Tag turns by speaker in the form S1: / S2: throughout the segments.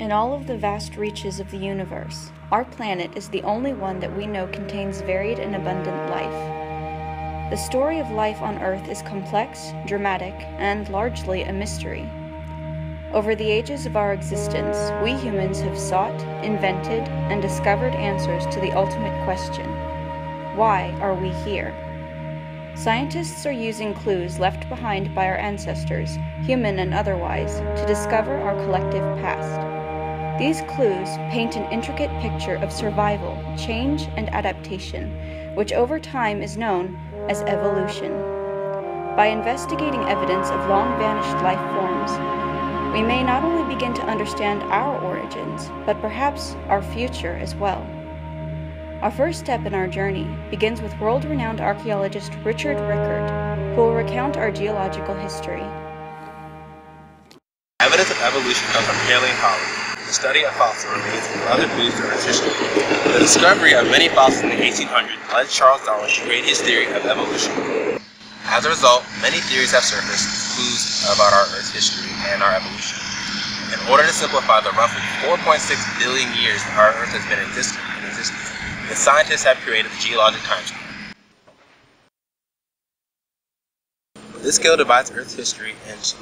S1: In all of the vast reaches of the universe, our planet is the only one that we know contains varied and abundant life. The story of life on Earth is complex, dramatic, and largely a mystery. Over the ages of our existence, we humans have sought, invented, and discovered answers to the ultimate question why are we here? Scientists are using clues left behind by our ancestors, human and otherwise, to discover our collective past. These clues paint an intricate picture of survival, change, and adaptation, which over time is known as evolution. By investigating evidence of long vanished life forms, we may not only begin to understand our origins, but perhaps our future as well. Our first step in our journey begins with world renowned archaeologist Richard Rickert, who will recount our geological history.
S2: Evidence of evolution comes from paleontology, the study of fossil remains and other clues to Earth's history. The discovery of many fossils in the 1800s led Charles Darwin to create his theory of evolution. As a result, many theories have surfaced with clues about our Earth's history and our evolution. In order to simplify the roughly 4.6 billion years that our Earth has been in existence, the scientists have created the geologic time scale. This scale divides Earth's history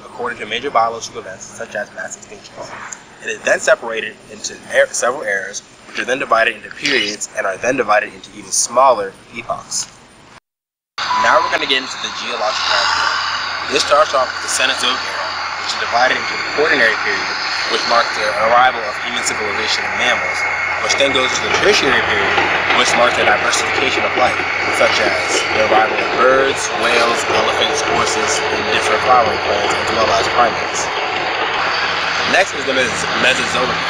S2: according to major biological events such as mass extinctions. It is then separated into er several eras, which are then divided into periods and are then divided into even smaller epochs. Now we're going to get into the geologic time. This starts off with the Cenozoic era, which is divided into the Quaternary period, which marked the arrival of human civilization and mammals, which then goes to the tertiary period, which marks the diversification of life, such as the arrival of birds, whales, elephants, horses, and different flowering plants, as well as primates. Next is the Mesozoic.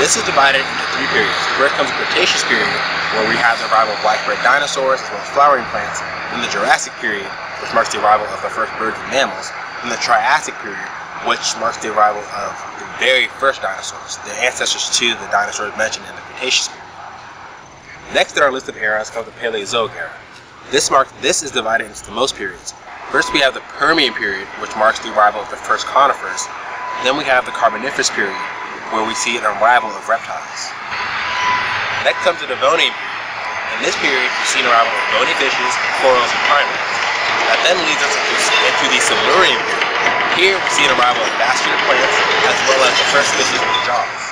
S2: This is divided into three periods. First comes the Cretaceous period, where we have the arrival of black-bread dinosaurs as well as flowering plants. Then the Jurassic period, which marks the arrival of the first birds and mammals. Then the Triassic period, which marks the arrival of the very first dinosaurs, the ancestors to the dinosaurs mentioned in the Cretaceous period. Next in our list of eras comes the Paleozoic era. This marks this is divided into the most periods. First we have the Permian period, which marks the arrival of the first conifers. Then we have the Carboniferous period, where we see an arrival of reptiles. Next comes the Devonian period. In this period, we see an arrival of bony fishes, corals, and primates. That then leads us into the Silurian period, here we see an arrival of vascular plants as well as the first fishes with jaws.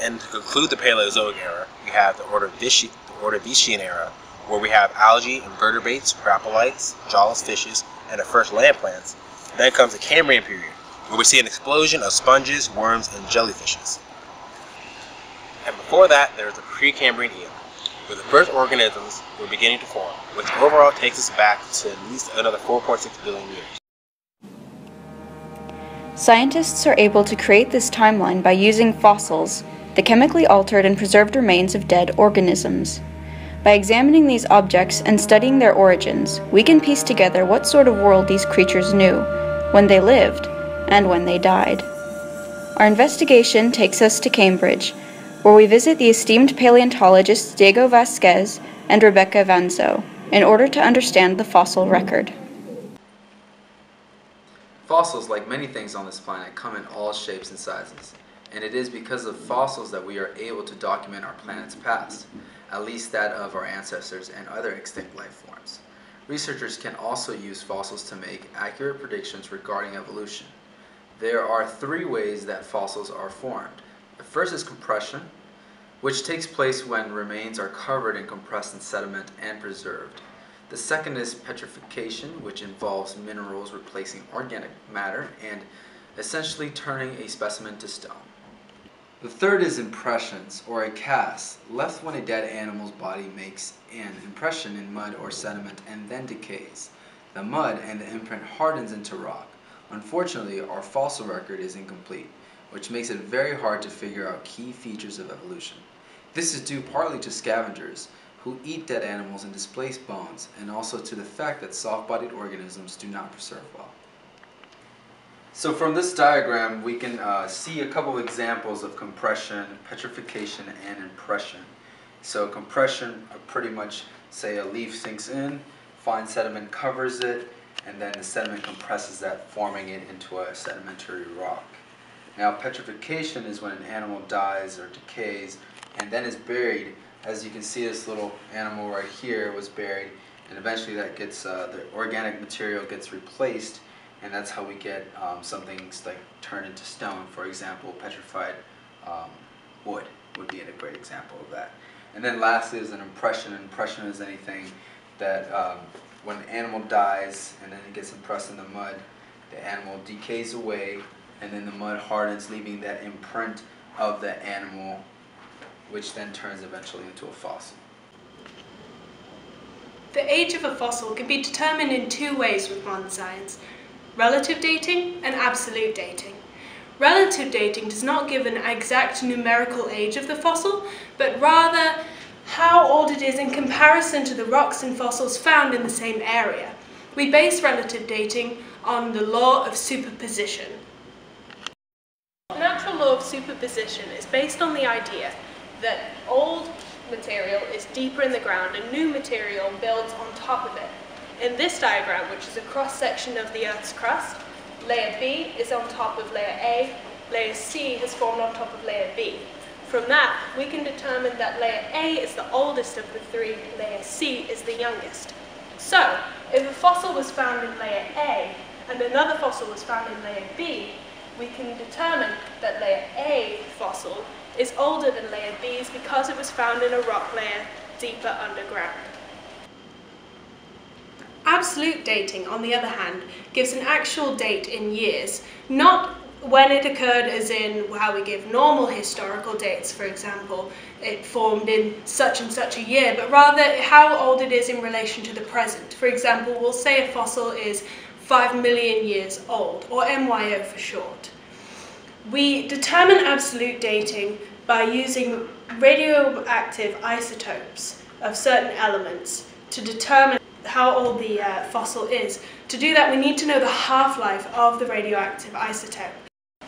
S2: And to conclude the Paleozoic era, we have the Ordovician, the Ordovician era, where we have algae, invertebrates, graptolites, jawless fishes, and the first land plants. Then comes the Cambrian period, where we see an explosion of sponges, worms, and jellyfishes. And before that, there's the Precambrian era, where the first organisms were beginning to form, which overall takes us back to at least another 4.6 billion years.
S1: Scientists are able to create this timeline by using fossils, the chemically altered and preserved remains of dead organisms. By examining these objects and studying their origins, we can piece together what sort of world these creatures knew, when they lived, and when they died. Our investigation takes us to Cambridge, where we visit the esteemed paleontologists Diego Vasquez and Rebecca Vanzo in order to understand the fossil record.
S3: Fossils, like many things on this planet, come in all shapes and sizes, and it is because of fossils that we are able to document our planet's past, at least that of our ancestors and other extinct life forms. Researchers can also use fossils to make accurate predictions regarding evolution. There are three ways that fossils are formed. The first is compression, which takes place when remains are covered in compressed in sediment and preserved. The second is petrification, which involves minerals replacing organic matter and essentially turning a specimen to stone. The third is impressions, or a cast, left when a dead animal's body makes an impression in mud or sediment and then decays. The mud and the imprint hardens into rock. Unfortunately, our fossil record is incomplete which makes it very hard to figure out key features of evolution. This is due partly to scavengers, who eat dead animals and displace bones, and also to the fact that soft-bodied organisms do not preserve well. So from this diagram, we can uh, see a couple of examples of compression, petrification, and impression. So compression, uh, pretty much say a leaf sinks in, fine sediment covers it, and then the sediment compresses that, forming it into a sedimentary rock. Now, petrification is when an animal dies or decays and then is buried. As you can see, this little animal right here was buried, and eventually that gets uh, the organic material gets replaced, and that's how we get um, something like turned into stone. For example, petrified um, wood would be a great example of that. And then lastly is an impression. An impression is anything that um, when an animal dies and then it gets impressed in the mud, the animal decays away and then the mud hardens, leaving that imprint of the animal, which then turns eventually into a fossil.
S4: The age of a fossil can be determined in two ways with modern science, relative dating and absolute dating. Relative dating does not give an exact numerical age of the fossil, but rather how old it is in comparison to the rocks and fossils found in the same area. We base relative dating on the law of superposition. The natural law of superposition is based on the idea that old material is deeper in the ground and new material builds on top of it. In this diagram, which is a cross-section of the Earth's crust, layer B is on top of layer A, layer C has formed on top of layer B. From that, we can determine that layer A is the oldest of the three, layer C is the youngest. So, if a fossil was found in layer A and another fossil was found in layer B, we can determine that layer A fossil is older than layer B's because it was found in a rock layer deeper underground. Absolute dating, on the other hand, gives an actual date in years, not when it occurred as in how we give normal historical dates, for example, it formed in such and such a year, but rather how old it is in relation to the present. For example, we'll say a fossil is 5 million years old, or MYO for short. We determine absolute dating by using radioactive isotopes of certain elements to determine how old the uh, fossil is. To do that, we need to know the half-life of the radioactive isotope.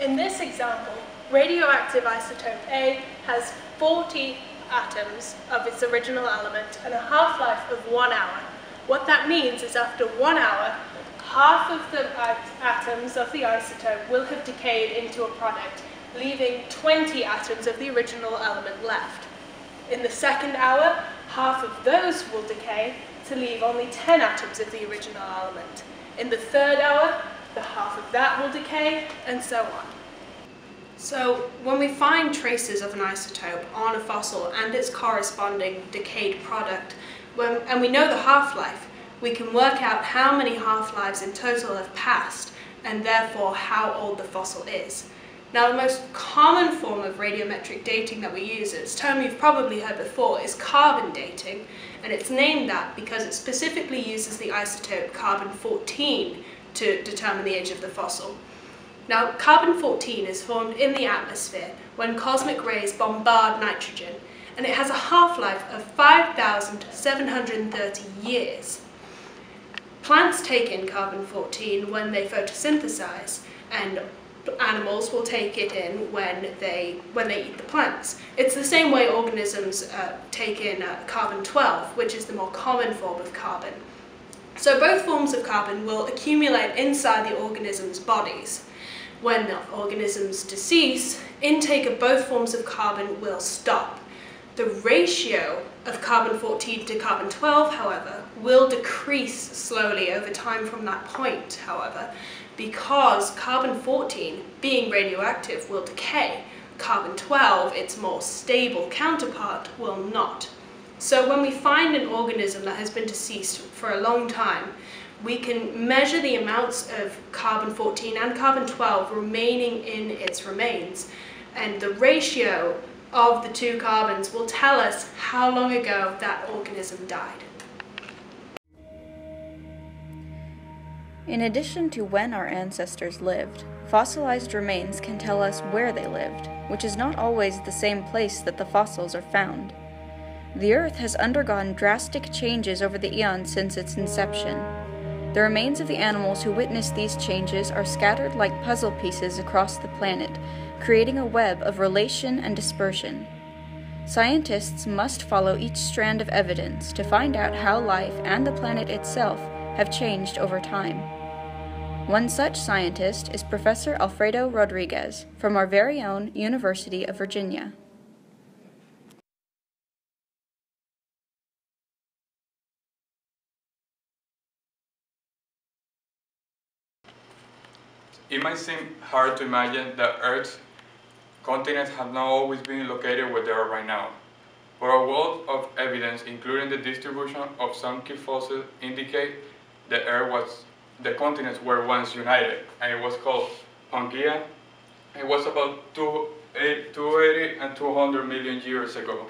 S4: In this example, radioactive isotope A has 40 atoms of its original element and a half-life of one hour. What that means is after one hour, half of the atoms of the isotope will have decayed into a product, leaving 20 atoms of the original element left. In the second hour, half of those will decay to leave only 10 atoms of the original element. In the third hour, the half of that will decay, and so on. So when we find traces of an isotope on a fossil and its corresponding decayed product, when, and we know the half-life, we can work out how many half-lives in total have passed, and therefore how old the fossil is. Now the most common form of radiometric dating that we use, it's a term you've probably heard before, is carbon dating, and it's named that because it specifically uses the isotope carbon-14 to determine the age of the fossil. Now, carbon-14 is formed in the atmosphere when cosmic rays bombard nitrogen, and it has a half-life of 5,730 years. Plants take in carbon-14 when they photosynthesize, and animals will take it in when they when they eat the plants. It's the same way organisms uh, take in uh, carbon-12, which is the more common form of carbon. So both forms of carbon will accumulate inside the organism's bodies. When the organisms decease, intake of both forms of carbon will stop. The ratio of carbon-14 to carbon-12, however, will decrease slowly over time from that point, however, because carbon-14, being radioactive, will decay. Carbon-12, its more stable counterpart, will not. So when we find an organism that has been deceased for a long time, we can measure the amounts of carbon-14 and carbon-12 remaining in its remains. And the ratio of the two carbons will tell us how long ago that organism died.
S1: In addition to when our ancestors lived, fossilized remains can tell us where they lived, which is not always the same place that the fossils are found. The Earth has undergone drastic changes over the eons since its inception. The remains of the animals who witnessed these changes are scattered like puzzle pieces across the planet, creating a web of relation and dispersion. scientists must follow each strand of evidence to find out how life and the planet itself have changed over time. One such scientist is Professor Alfredo Rodriguez from our very own University of Virginia.
S5: It might seem hard to imagine that Earth's continents have not always been located where they are right now. But a wealth of evidence, including the distribution of some key fossils, indicate the Earth was the continents were once united, and it was called Pangaea. It was about 280 and 200 million years ago.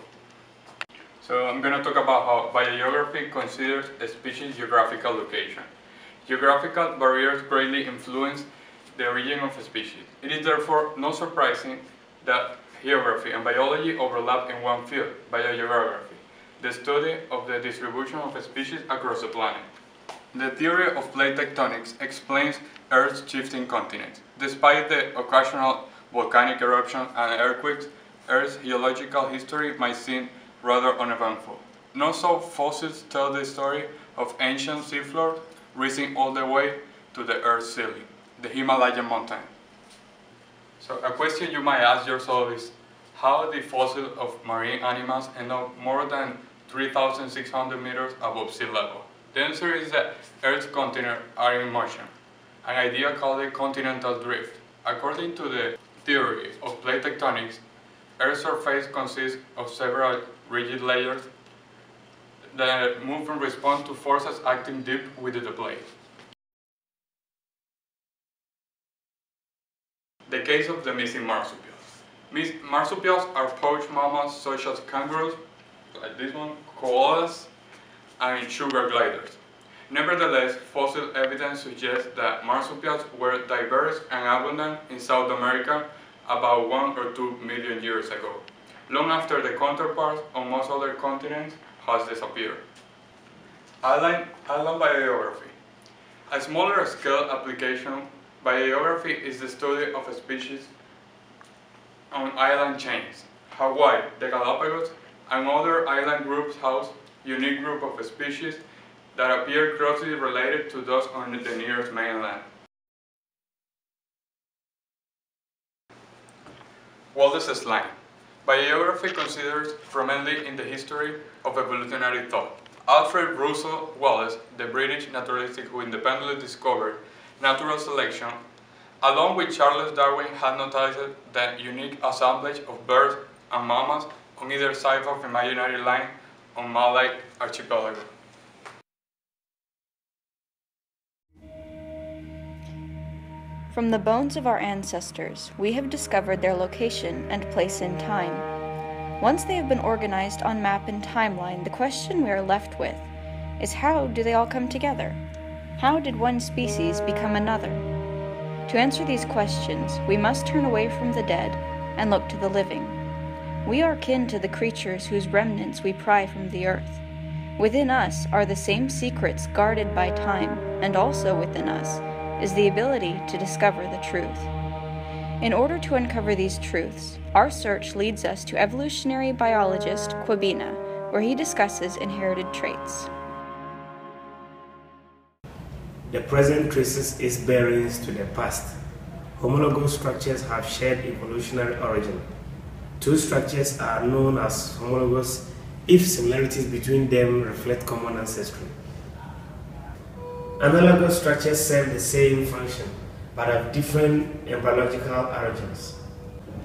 S5: So I'm going to talk about how biogeography considers a species' geographical location. Geographical barriers greatly influence the origin of a species. It is therefore not surprising that geography and biology overlap in one field, biogeography, the study of the distribution of species across the planet. The theory of plate tectonics explains Earth's shifting continents. Despite the occasional volcanic eruption and earthquakes, Earth's geological history might seem rather uneventful. Not so fossils tell the story of ancient seafloor rising all the way to the Earth's ceiling, the Himalayan mountain. So a question you might ask yourself is, how did fossils of marine animals end up more than 3,600 meters above sea level? The answer is that Earth's continents are in motion, an idea called the continental drift. According to the theory of plate tectonics, Earth's surface consists of several rigid layers that move in response to forces acting deep within the plate. The case of the missing marsupials. Marsupials are pouch mammals such as kangaroos, like this one, koalas, and sugar gliders. Nevertheless, fossil evidence suggests that marsupials were diverse and abundant in South America about one or two million years ago, long after the counterparts on most other continents has disappeared. Island, island biogeography. A smaller scale application, biogeography is the study of species on island chains. Hawaii, the Galapagos, and other island groups house unique group of species that appear closely related to those on the nearest mainland. Wallace's line. Biogeography considers prominently in the history of evolutionary thought. Alfred Russel Wallace, the British naturalist who independently discovered natural selection, along with Charles Darwin, had noticed the unique assemblage of birds and mammals on either side of the imaginary line on Archipelago.
S1: From the bones of our ancestors, we have discovered their location and place in time. Once they have been organized on map and timeline, the question we are left with is how do they all come together? How did one species become another? To answer these questions, we must turn away from the dead and look to the living. We are kin to the creatures whose remnants we pry from the earth. Within us are the same secrets guarded by time, and also within us is the ability to discover the truth. In order to uncover these truths, our search leads us to evolutionary biologist Kwabena, where he discusses inherited traits.
S6: The present traces its bearings to the past. Homologous structures have shared evolutionary origin. Two structures are known as homologous if similarities between them reflect common ancestry. Analogous structures serve the same function but have different embryological origins.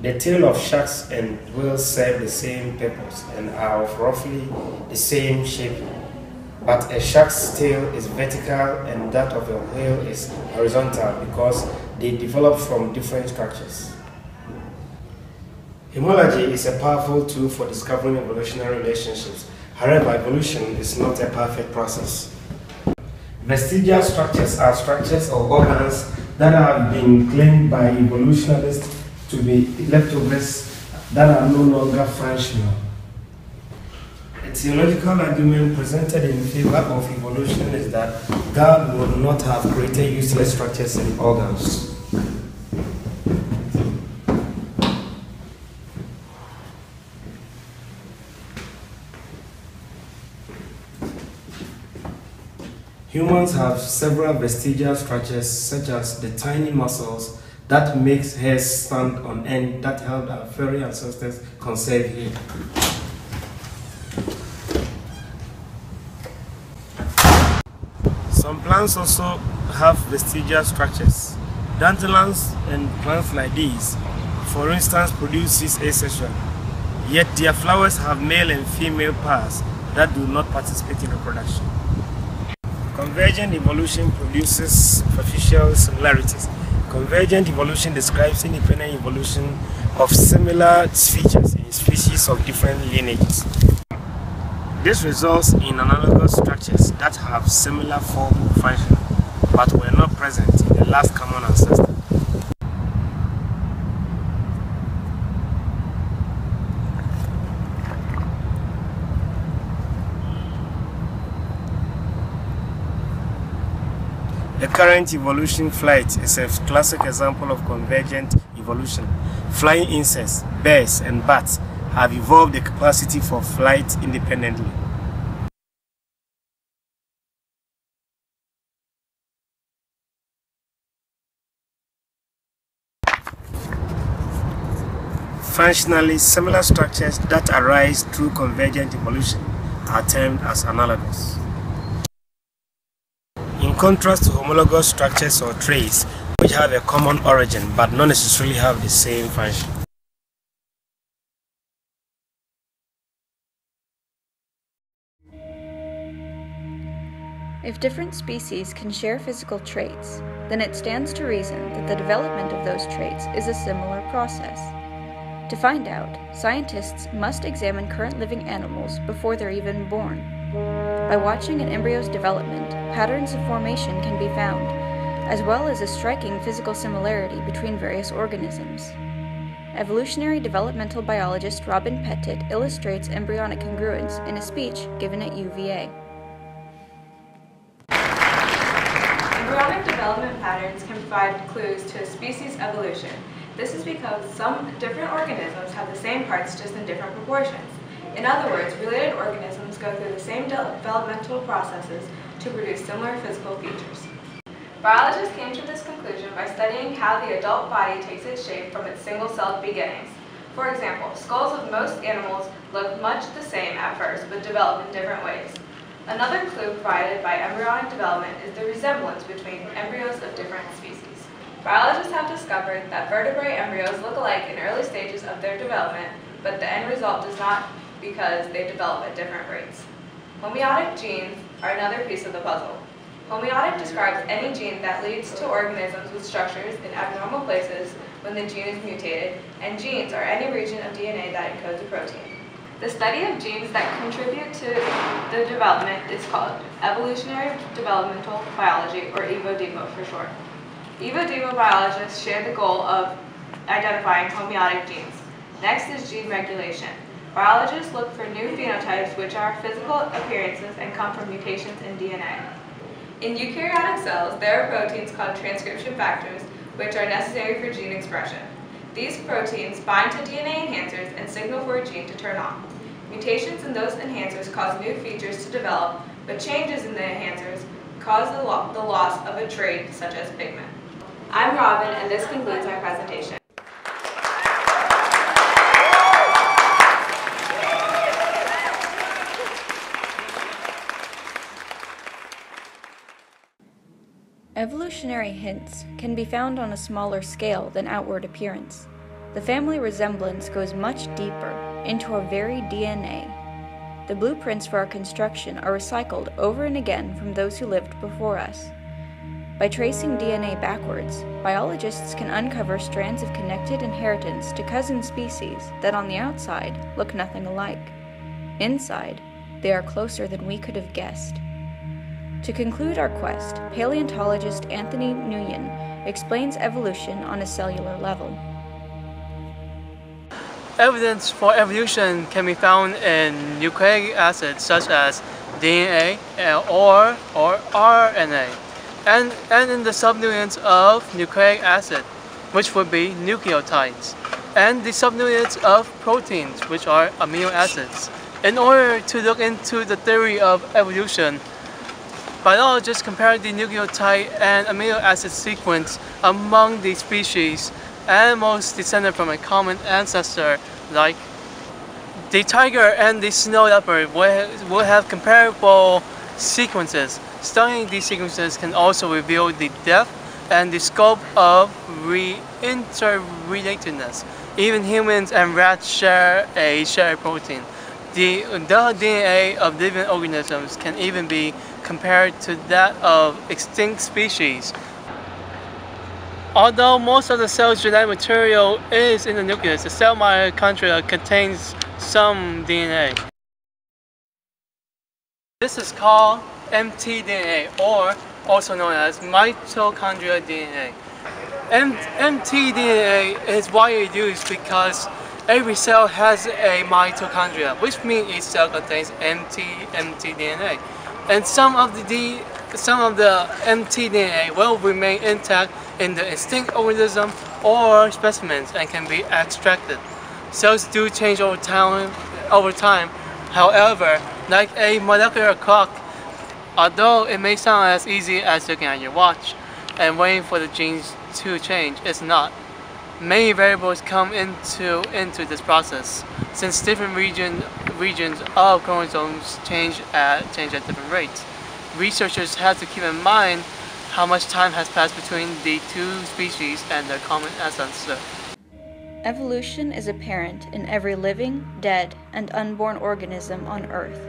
S6: The tail of sharks and whales serve the same purpose and are of roughly the same shape, but a shark's tail is vertical and that of a whale is horizontal because they develop from different structures. Homology is a powerful tool for discovering evolutionary relationships. However, evolution is not a perfect process. Vestigial structures are structures or organs that have been claimed by evolutionists to be leftovers that are no longer functional. A theological argument presented in favor of evolution is that God would not have created useless structures and organs. Humans have several vestigial structures such as the tiny muscles that makes hairs stand on end that helped our furry ancestors conserve heat. Some plants also have vestigial structures. Dandelions and plants like these, for instance, produce asexually. Yet their flowers have male and female pairs that do not participate in reproduction. Convergent evolution produces superficial similarities. Convergent evolution describes independent evolution of similar features in species of different lineages. This results in analogous structures that have similar form function but were not present in the last common ancestor. The current evolution flight is a classic example of convergent evolution. Flying insects, birds, and bats have evolved the capacity for flight independently. Functionally, similar structures that arise through convergent evolution are termed as analogous. Contrast to homologous structures or traits which have a common origin but not necessarily have the same function.
S1: If different species can share physical traits, then it stands to reason that the development of those traits is a similar process. To find out, scientists must examine current living animals before they're even born. By watching an embryo's development, patterns of formation can be found, as well as a striking physical similarity between various organisms. Evolutionary developmental biologist Robin Pettit illustrates embryonic congruence in a speech given at UVA.
S7: Embryonic development patterns can provide clues to a species' evolution. This is because some different organisms have the same parts just in different proportions. In other words, related organisms go through the same developmental processes to produce similar physical features. Biologists came to this conclusion by studying how the adult body takes its shape from its single-celled beginnings. For example, skulls of most animals look much the same at first, but develop in different ways. Another clue provided by embryonic development is the resemblance between embryos of different species. Biologists have discovered that vertebrate embryos look alike in early stages of their development, but the end result does not because they develop at different rates. Homeotic genes are another piece of the puzzle. Homeotic describes any gene that leads to organisms with structures in abnormal places when the gene is mutated, and genes are any region of DNA that encodes a protein. The study of genes that contribute to the development is called evolutionary developmental biology, or EVO-DEVO for short. EVO-DEVO biologists share the goal of identifying homeotic genes. Next is gene regulation. Biologists look for new phenotypes which are physical appearances and come from mutations in DNA. In eukaryotic cells, there are proteins called transcription factors which are necessary for gene expression. These proteins bind to DNA enhancers and signal for a gene to turn on. Mutations in those enhancers cause new features to develop, but changes in the enhancers cause the, lo the loss of a trait such as pigment. I'm Robin and this concludes my presentation.
S1: Evolutionary hints can be found on a smaller scale than outward appearance. The family resemblance goes much deeper, into our very DNA. The blueprints for our construction are recycled over and again from those who lived before us. By tracing DNA backwards, biologists can uncover strands of connected inheritance to cousin species that on the outside look nothing alike. Inside, they are closer than we could have guessed. To conclude our quest, paleontologist Anthony Nguyen explains evolution on a cellular level.
S8: Evidence for evolution can be found in nucleic acids such as DNA or, or RNA, and, and in the subunits of nucleic acid, which would be nucleotides, and the subunits of proteins, which are amino acids. In order to look into the theory of evolution, Biologists compare the nucleotide and amino acid sequence among the species animals descended from a common ancestor like the tiger and the snow leopard will, have comparable sequences. Studying these sequences can also reveal the depth and the scope of re interrelatedness. Even humans and rats share a shared protein. The, the DNA of living organisms can even be compared to that of extinct species. Although most of the cell's genetic material is in the nucleus, the cell mitochondria contains some DNA. This is called mtDNA or also known as mitochondrial DNA. MtDNA is widely used because every cell has a mitochondria, which means each cell contains MT mtDNA. And some of the some of the mtDNA will remain intact in the extinct organism or specimens and can be extracted. Cells do change over time, over time. However, like a molecular clock, although it may sound as easy as looking at your watch and waiting for the genes to change, it's not. Many variables come into into this process, since different region, regions of chromosomes change at change at different rates. Researchers have to keep in mind how much time has passed between the two species and their common ancestor.
S1: Evolution is apparent in every living, dead, and unborn organism on Earth.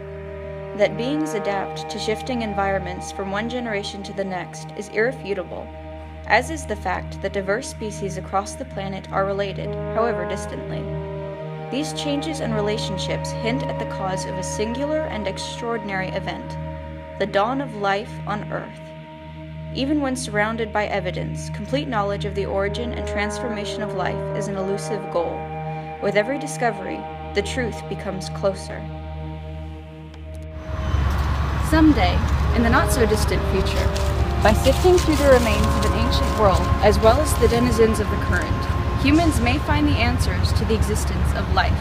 S1: That beings adapt to shifting environments from one generation to the next is irrefutable, as is the fact that diverse species across the planet are related, however distantly. These changes and relationships hint at the cause of a singular and extraordinary event the dawn of life on Earth. Even when surrounded by evidence, complete knowledge of the origin and transformation of life is an elusive goal. With every discovery, the truth becomes closer. Someday, in the not so distant future, by sifting through the remains of an ancient world as well as the denizens of the current, humans may find the answers to the existence of life.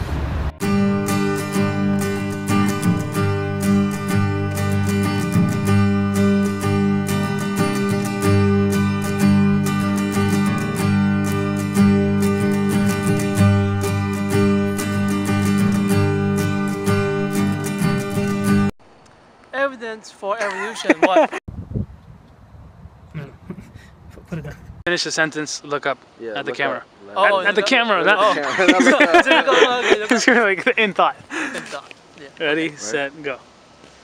S8: Evidence for evolution. What?
S9: Put it down. Finish the sentence. Look up
S3: Yeah,
S9: at the
S3: look
S9: camera.
S3: up, look
S8: Oh,
S9: at, at the
S8: look
S9: camera.
S3: Look
S9: Not,
S3: at the camera, not look up.
S8: Didn't go long, didn't go
S9: it's like in thought.
S8: in thought. Yeah.
S9: Ready, set, go.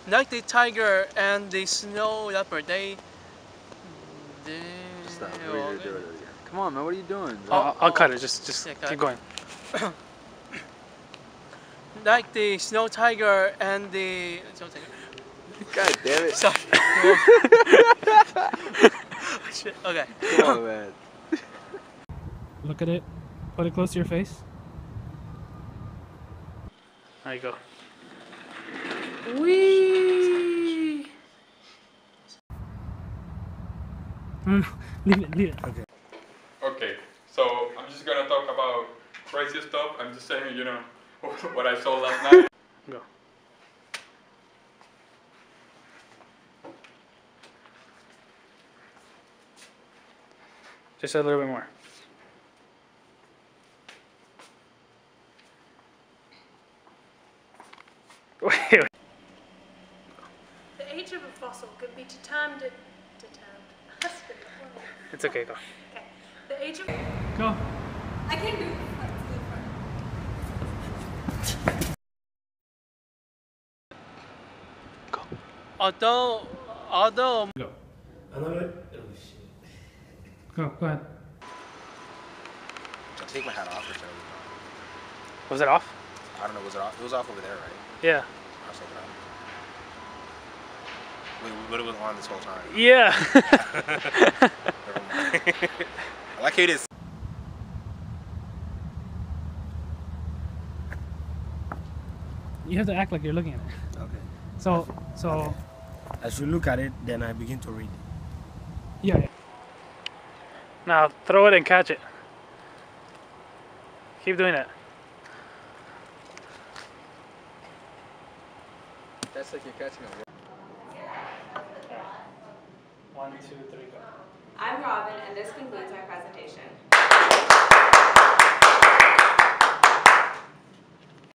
S8: Like the tiger and the snow leopard, they. Mm, they
S3: Stop.
S8: well,
S3: Redo it, redo it, redo it. Come on, man. What are you doing?
S8: Oh,
S9: I'll, I'll
S8: oh.
S9: cut it. Just, just
S8: Yeah,
S9: keep
S8: it.
S9: going.
S8: like the snow tiger and the snow tiger.
S3: God damn it.
S8: Sorry. Oh, shit, okay.
S3: Come on, man.
S9: Look at it. Put it close to your face. There you go.
S8: Wee.
S9: No, no, leave it, leave it.
S6: Okay.
S5: Okay, so I'm just gonna talk about crazy stuff. I'm just saying, you know, what I saw last night.
S9: Go. Just a little bit more. Wait, wait.
S4: The age of a fossil could be determined. Determined. That's good.
S9: It's okay, go.
S4: Okay. The age of.
S9: Go.
S7: I can do
S8: Although, although
S6: Another. Oh shit.
S9: Go, go ahead.
S2: I'll take my hat off or should
S9: Was it off?
S2: I don't know. Was it off? It was off over there, right?
S9: Yeah.
S2: I'll take it off. Wait, but it was on this whole time.
S9: Yeah.
S2: I like how you
S9: you have to act like you're looking at it.
S6: Okay.
S9: So, so,
S6: As you look at it, then I begin to read.
S9: yeah. yeah. Now throw it and catch it. Keep doing it.
S3: That's like you're catching a
S9: One, two, three, go.
S7: I'm Robin, and this concludes my presentation.